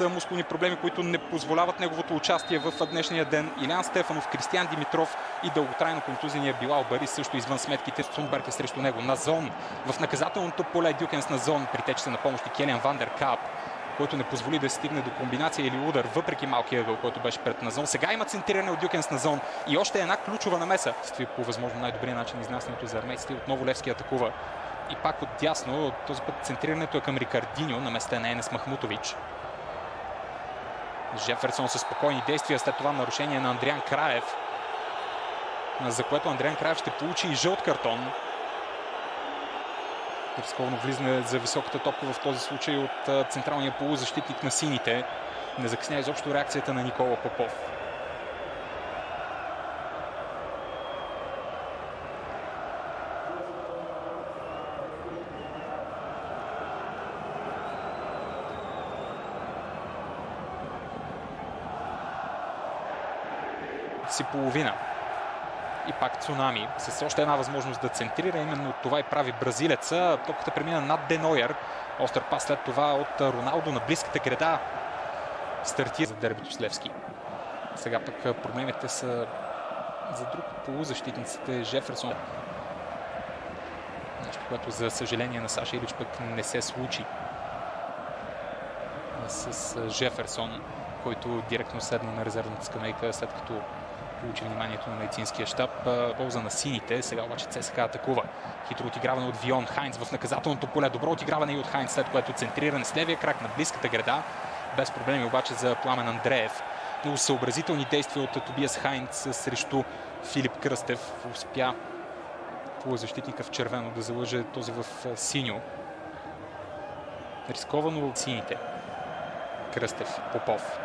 с мускулни проблеми, които не позволяват неговото участие в днешния ден. Илян Стефанов, Кристиан Димитров и дълготрайно контузения Билал Бари също извън сметките. Сунберг е срещу него. На зон в наказателното поле Дюкенс на зон притече се на помощ и Келиан Вандер Кап който не позволи да стигне до комбинация или удар, въпреки малкия ъгъл, който беше пред Назон. Сега има центриране от Дюкенс на зон и още една ключова намеса. Стои по възможно най-добрия начин изнасянето за армейците. Отново Левски атакува. И пак от дясно, този път центрирането е към Рикардиньо, на места на Енес Махмутович. Жеферсон със спокойни действия, след това нарушение на Андриан Краев, за което Андриан Краев ще получи и жълт картон. Рисковано влизане за високата топка в този случай от централния полузащитник на сините. Не закъсня изобщо реакцията на Никола Попов. Си половина и пак Цунами с още една възможност да центрира. Именно това и прави бразилеца. Топката премина над Денойер. Остър пас след това от Роналдо на близката града. Стартира за дербито с Левски. Сега пък проблемите са за друг полузащитниците Жеферсон. Нещо, което за съжаление на Саша Илич пък не се случи с Жеферсон, който директно седна на резервната скамейка, след като получи вниманието на медицинския щаб. Полза на сините. Сега обаче ЦСК атакува. Хитро отиграване от Вион Хайнц в наказателното поле. Добро отиграване и от Хайнц, след което центриране с левия крак на близката града. Без проблеми обаче за Пламен Андреев. Много съобразителни действия от Тобиас Хайнц срещу Филип Кръстев. Успя полузащитника в червено да залъже този в синьо. Рисковано сините. Кръстев, Попов.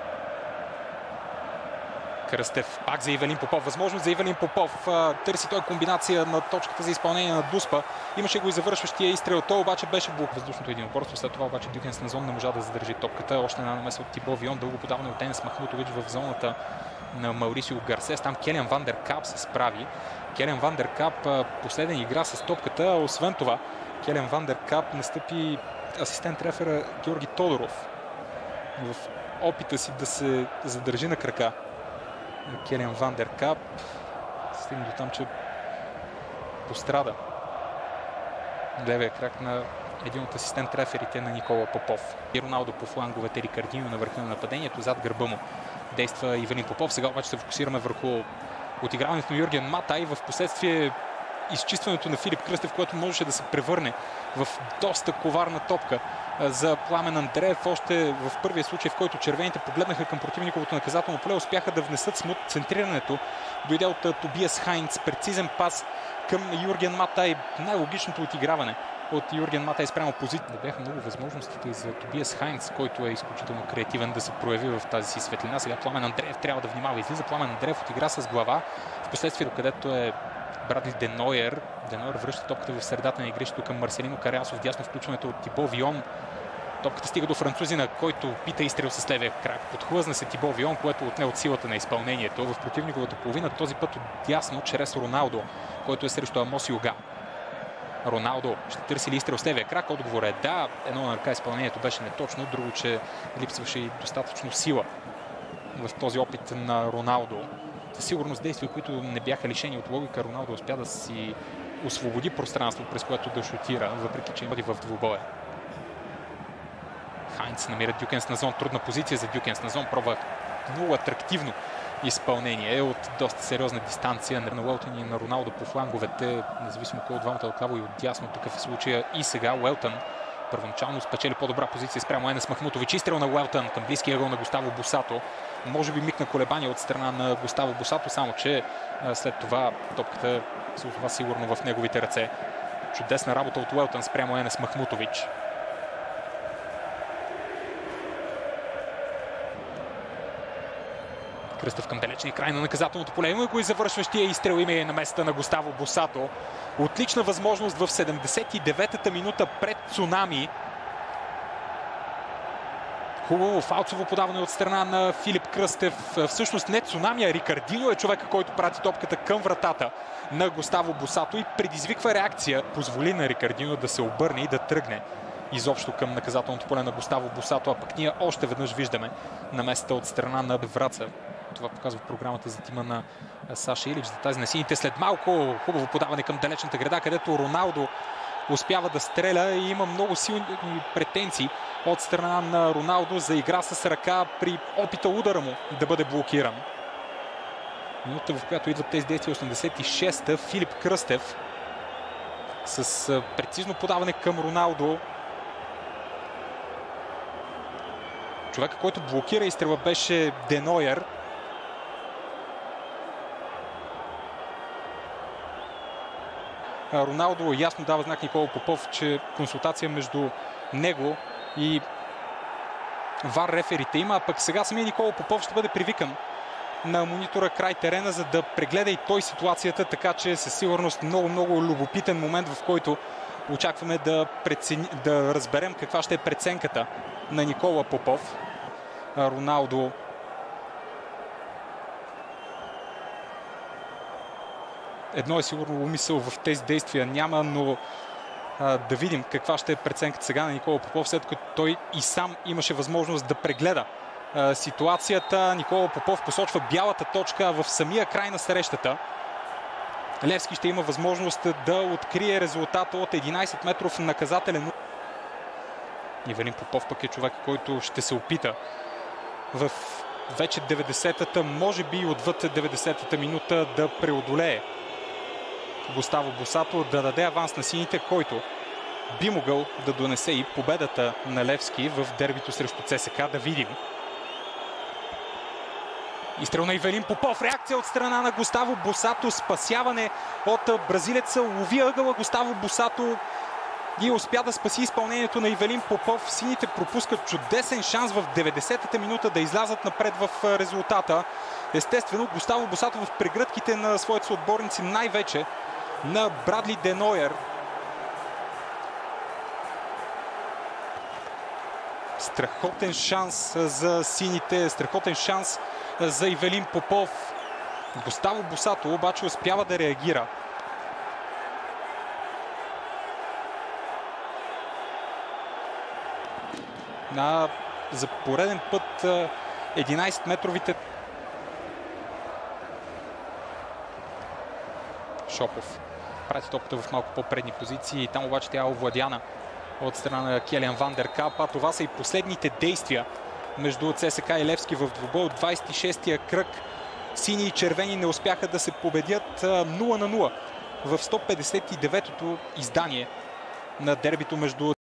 Кръстев. Пак за Ивелин Попов. Възможност за Ивелин Попов. Търси той комбинация на точката за изпълнение на Дуспа. Имаше го и завършващия изстрел. Той обаче беше блок въздушното единоборство. След това обаче Дюкенс на зон не можа да задържи топката. Още една намеса от Тибо Вион. Дълго подаване от Енес Махмутович в зоната на Маурисио Гарсес. Там Келен Вандер Кап се справи. Келен Вандер Кап последен игра с топката. Освен това, Келен Вандер Кап настъпи асистент рефера Георги Тодоров в опита си да се задържи на крака Келен Вандеркап. Стигна до там, че пострада левия крак на един от асистент реферите на Никола Попов. И Роналдо по фланговете Рикардино на върха на нападението, зад гърба му действа Ивелин Попов. Сега обаче се фокусираме върху отиграването на Юрген Мата и в последствие изчистването на Филип Кръстев, което можеше да се превърне в доста коварна топка за Пламен Андреев. Още в първия случай, в който червените погледнаха към противниковото наказателно поле, успяха да внесат смут центрирането. Дойде от Тобиас Хайнц. Прецизен пас към Юрген Матай. Най-логичното отиграване от Юрген Матай спрямо позиция. Не бяха много възможностите за Тобиас Хайнц, който е изключително креативен да се прояви в тази си светлина. Сега Пламен Андреев трябва да внимава. Излиза Пламен Андреев от игра с глава. В последствие, където е Брадли Денойер. Денойер връща топката в средата на игрището към Марселино Кариасов. Дясно включването от Тибо Вион. Топката стига до французина, който пита изстрел с левия крак. Подхлъзна се Тибо Вион, което отне от силата на изпълнението. В противниковата половина този път от дясно, чрез Роналдо, който е срещу Амос Юга. Роналдо ще търси ли изстрел с левия крак? Отговор е да. Едно на ръка изпълнението беше неточно, друго, че липсваше и достатъчно сила в този опит на Роналдо сигурност действия, които не бяха лишени от логика. Роналдо успя да си освободи пространство, през което да шутира, въпреки че води в двубоя. Хайнц намира Дюкенс на зон. Трудна позиция за Дюкенс на зон. Пробва много атрактивно изпълнение от доста сериозна дистанция на Уелтън и на Роналдо по фланговете, независимо кой от двамата е отляво и от дясно. Такъв е случая и сега Уелтън първоначално спечели по-добра позиция спрямо Енес Махмутович. Изстрел на Уелтън към близкия ъгъл на Густаво Босато може би миг на колебания от страна на Густаво Босато, само че след това топката се озова сигурно в неговите ръце. Чудесна работа от Уелтън спрямо Енес Махмутович. Кръстъв към далечния край на наказателното поле. Има го и завършващия изстрел име на места на Густаво Босато. Отлична възможност в 79-та минута пред Цунами Хубаво фалцово подаване от страна на Филип Кръстев. Всъщност не Цунами, а Рикардино е човека, който прати топката към вратата на Густаво Босато и предизвиква реакция. Позволи на Рикардино да се обърне и да тръгне изобщо към наказателното поле на Густаво Босато, а пък ние още веднъж виждаме намесата от страна на Враца. Това показва програмата за тима на Саша Илич за тази на сините. След малко хубаво подаване към далечната града, където Роналдо успява да стреля и има много силни претенции от страна на Роналдо за игра с ръка при опита удара му да бъде блокиран. Минута, в която идват тези действия 86-та. Филип Кръстев с прецизно подаване към Роналдо. Човека, който блокира изстрела беше Денойер. Роналдо ясно дава знак Никола Попов, че консултация между него и вар реферите има, а пък сега самия Никола Попов ще бъде привикан на монитора край терена, за да прегледа и той ситуацията, така че със сигурност много-много любопитен момент, в който очакваме да, прецени, да разберем каква ще е преценката на Никола Попов. Роналдо едно е сигурно умисъл в тези действия няма, но а, да видим каква ще е преценката сега на Никола Попов, след като той и сам имаше възможност да прегледа а, ситуацията. Никола Попов посочва бялата точка в самия край на срещата. Левски ще има възможност да открие резултата от 11 метров наказателен. Ивелин Попов пък е човек, който ще се опита в вече 90-та, може би отвъд 90-та минута да преодолее Густаво Босато да даде аванс на сините, който би могъл да донесе и победата на Левски в дербито срещу ЦСК. Да видим. Изстрел на Ивелин Попов. Реакция от страна на Густаво Босато. Спасяване от бразилеца. Лови ъгъла Густаво Босато и успя да спаси изпълнението на Ивелин Попов. Сините пропускат чудесен шанс в 90-та минута да излязат напред в резултата. Естествено, Густаво Босато в прегръдките на своите отборници най-вече на Брадли Денойер. Страхотен шанс за сините, страхотен шанс за Ивелин Попов. Густаво Босато обаче успява да реагира. На, за пореден път 11-метровите Шопов прати топката в малко по-предни позиции. Там обаче тя е овладяна от страна на Келиан Вандеркап. А това са и последните действия между ЦСК и Левски в двубой от 26-я кръг. Сини и червени не успяха да се победят 0 на 0 в 159-то издание на дербито между